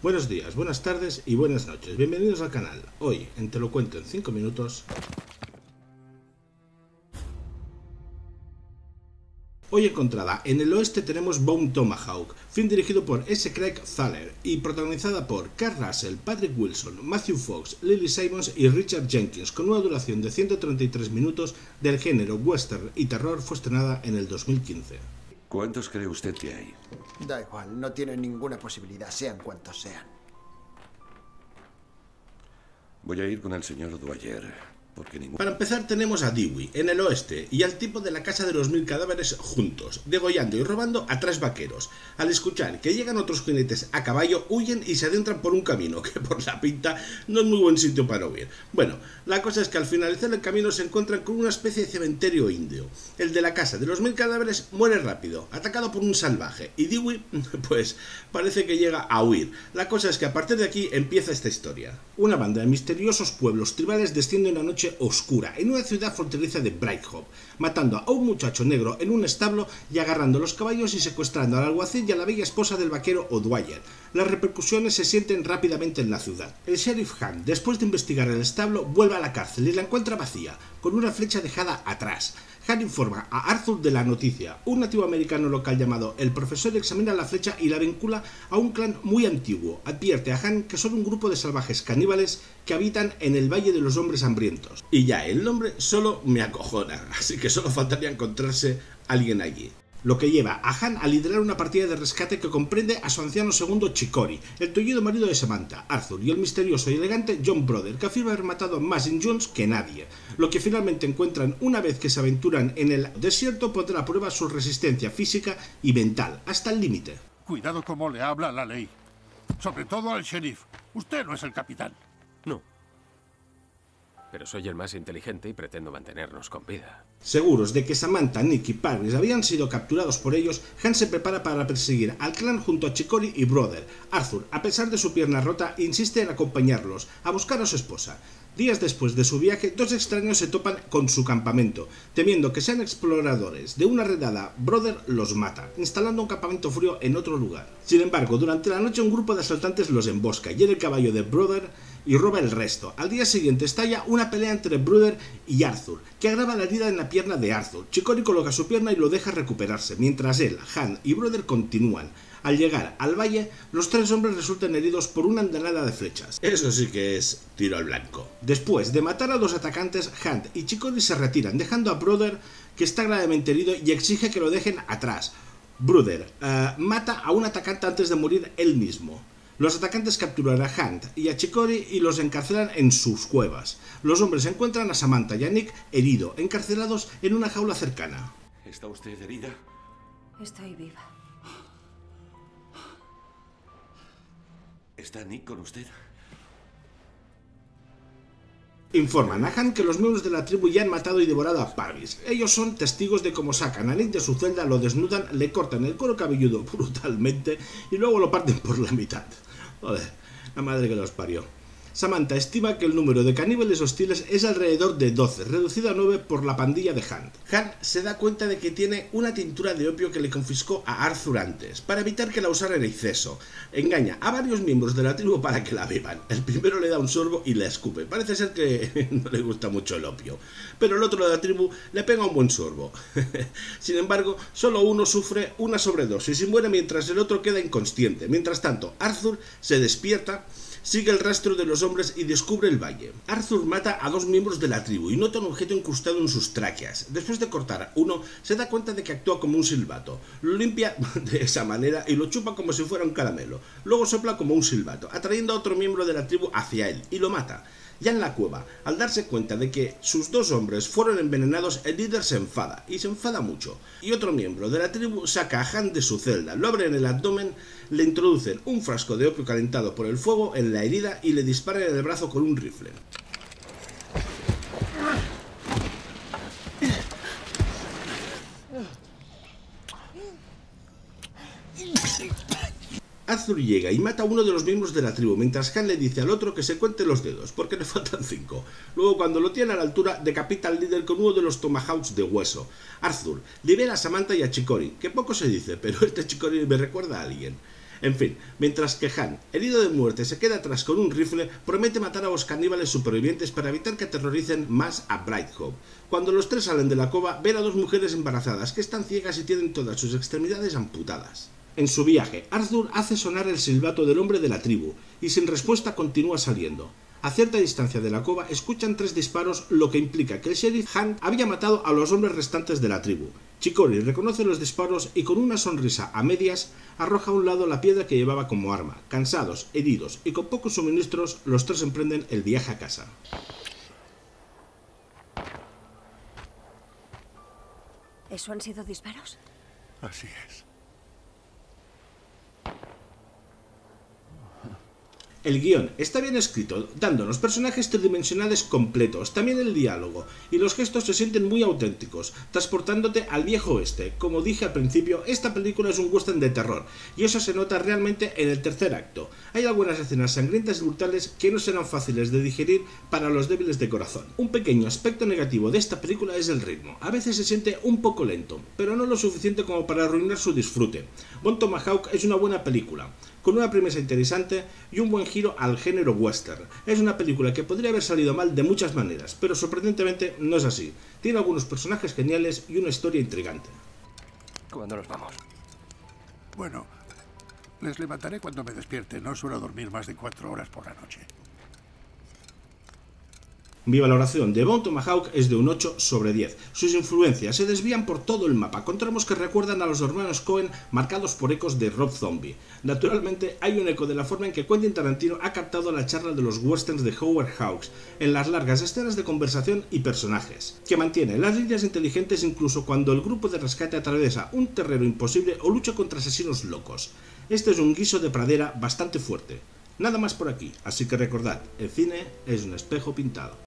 Buenos días, buenas tardes y buenas noches. Bienvenidos al canal. Hoy, en Te lo cuento en 5 minutos... Hoy encontrada en el oeste tenemos Bone Tomahawk, film dirigido por S. Craig Thaler y protagonizada por Carl Russell, Patrick Wilson, Matthew Fox, Lily Simons y Richard Jenkins, con una duración de 133 minutos del género western y terror fue estrenada en el 2015. ¿Cuántos cree usted que hay? Da igual, no tiene ninguna posibilidad, sean cuantos sean. Voy a ir con el señor Dwyer. Para empezar tenemos a Dewey, en el oeste, y al tipo de la casa de los mil cadáveres juntos, degollando y robando a tres vaqueros. Al escuchar que llegan otros jinetes a caballo, huyen y se adentran por un camino, que por la pinta no es muy buen sitio para huir. Bueno, la cosa es que al finalizar el camino se encuentran con una especie de cementerio indio. El de la casa de los mil cadáveres muere rápido, atacado por un salvaje, y Dewey, pues, parece que llega a huir. La cosa es que a partir de aquí empieza esta historia. Una banda de misteriosos pueblos tribales desciende una noche oscura en una ciudad fronteriza de Brighthop, matando a un muchacho negro en un establo y agarrando los caballos y secuestrando al alguacil y a la bella esposa del vaquero O'Dwyer. Las repercusiones se sienten rápidamente en la ciudad. El sheriff Hunt, después de investigar el establo, vuelve a la cárcel y la encuentra vacía, con una flecha dejada atrás. Han informa a Arthur de la noticia. Un nativo americano local llamado el profesor examina la flecha y la vincula a un clan muy antiguo. Advierte a Han que son un grupo de salvajes caníbales que habitan en el Valle de los Hombres Hambrientos. Y ya, el nombre solo me acojona, así que solo faltaría encontrarse alguien allí lo que lleva a Han a liderar una partida de rescate que comprende a su anciano segundo Chikori, el tullido marido de Samantha, Arthur, y el misterioso y elegante John Brother, que afirma haber matado a más Jones que nadie. Lo que finalmente encuentran una vez que se aventuran en el desierto pondrá a prueba su resistencia física y mental, hasta el límite. Cuidado como le habla la ley. Sobre todo al sheriff. Usted no es el capitán. Pero soy el más inteligente y pretendo mantenernos con vida. Seguros de que Samantha, Nick y Paris habían sido capturados por ellos, Han se prepara para perseguir al clan junto a Chikori y Brother. Arthur, a pesar de su pierna rota, insiste en acompañarlos, a buscar a su esposa. Días después de su viaje, dos extraños se topan con su campamento. Temiendo que sean exploradores de una redada, Brother los mata, instalando un campamento frío en otro lugar. Sin embargo, durante la noche un grupo de asaltantes los embosca y en el caballo de Brother y roba el resto. Al día siguiente estalla una pelea entre Bruder y Arthur, que agrava la herida en la pierna de Arthur. Chicori coloca su pierna y lo deja recuperarse, mientras él, Han y Bruder continúan. Al llegar al valle, los tres hombres resultan heridos por una andanada de flechas. Eso sí que es tiro al blanco. Después de matar a dos atacantes, Hunt y Chicori se retiran, dejando a Brother, que está gravemente herido, y exige que lo dejen atrás. Bruder eh, mata a un atacante antes de morir él mismo. Los atacantes capturan a Hunt y a Chikori y los encarcelan en sus cuevas. Los hombres encuentran a Samantha y a Nick herido, encarcelados en una jaula cercana. ¿Está usted herida? Estoy viva. ¿Está Nick con usted? Informan a Han que los miembros de la tribu ya han matado y devorado a Parvis. Ellos son testigos de cómo sacan a Nick de su celda, lo desnudan, le cortan el cuero cabelludo brutalmente y luego lo parten por la mitad. Joder, la madre que los parió. Samantha estima que el número de caníbales hostiles es alrededor de 12, reducido a 9 por la pandilla de Hunt. Hunt se da cuenta de que tiene una tintura de opio que le confiscó a Arthur antes, para evitar que la usara en exceso. Engaña a varios miembros de la tribu para que la beban. El primero le da un sorbo y la escupe. Parece ser que no le gusta mucho el opio. Pero el otro de la tribu le pega un buen sorbo. Sin embargo, solo uno sufre una sobredosis y muere mientras el otro queda inconsciente. Mientras tanto, Arthur se despierta sigue el rastro de los hombres y descubre el valle. Arthur mata a dos miembros de la tribu y nota un objeto incrustado en sus tráqueas. Después de cortar uno, se da cuenta de que actúa como un silbato. Lo limpia de esa manera y lo chupa como si fuera un caramelo. Luego sopla como un silbato, atrayendo a otro miembro de la tribu hacia él y lo mata. Ya en la cueva, al darse cuenta de que sus dos hombres fueron envenenados, el líder se enfada, y se enfada mucho. Y otro miembro de la tribu saca a Han de su celda, lo abre en el abdomen, le introducen un frasco de opio calentado por el fuego en la herida y le disparan en el brazo con un rifle. Arthur llega y mata a uno de los miembros de la tribu, mientras Han le dice al otro que se cuente los dedos, porque le faltan cinco. Luego, cuando lo tiene a la altura, decapita al líder con uno de los tomahawks de hueso. Arthur libera a Samantha y a Chikori, que poco se dice, pero este Chikori me recuerda a alguien. En fin, mientras que Han, herido de muerte, se queda atrás con un rifle, promete matar a los caníbales supervivientes para evitar que aterroricen más a Bright Hope. Cuando los tres salen de la cova, ven a dos mujeres embarazadas que están ciegas y tienen todas sus extremidades amputadas. En su viaje, Arthur hace sonar el silbato del hombre de la tribu, y sin respuesta continúa saliendo. A cierta distancia de la cova escuchan tres disparos, lo que implica que el sheriff Han había matado a los hombres restantes de la tribu. Chicori reconoce los disparos y con una sonrisa a medias arroja a un lado la piedra que llevaba como arma. Cansados, heridos y con pocos suministros, los tres emprenden el viaje a casa. ¿Eso han sido disparos? Así es. El guion está bien escrito, dándonos personajes tridimensionales completos, también el diálogo, y los gestos se sienten muy auténticos, transportándote al viejo oeste. Como dije al principio, esta película es un western de terror, y eso se nota realmente en el tercer acto. Hay algunas escenas sangrientas y brutales que no serán fáciles de digerir para los débiles de corazón. Un pequeño aspecto negativo de esta película es el ritmo. A veces se siente un poco lento, pero no lo suficiente como para arruinar su disfrute. Bon Tomahawk es una buena película, con una premisa interesante y un buen giro al género western. Es una película que podría haber salido mal de muchas maneras, pero sorprendentemente no es así. Tiene algunos personajes geniales y una historia intrigante. ¿Cuándo nos vamos? Bueno, les levantaré cuando me despierte. No suelo dormir más de cuatro horas por la noche. Mi valoración de Bone Tomahawk es de un 8 sobre 10. Sus influencias se desvían por todo el mapa, con tramos que recuerdan a los hermanos Cohen marcados por ecos de Rob Zombie. Naturalmente, hay un eco de la forma en que Quentin Tarantino ha captado la charla de los westerns de Howard Hawks, en las largas escenas de conversación y personajes, que mantiene las líneas inteligentes incluso cuando el grupo de rescate atraviesa un terreno imposible o lucha contra asesinos locos. Este es un guiso de pradera bastante fuerte. Nada más por aquí, así que recordad, el cine es un espejo pintado.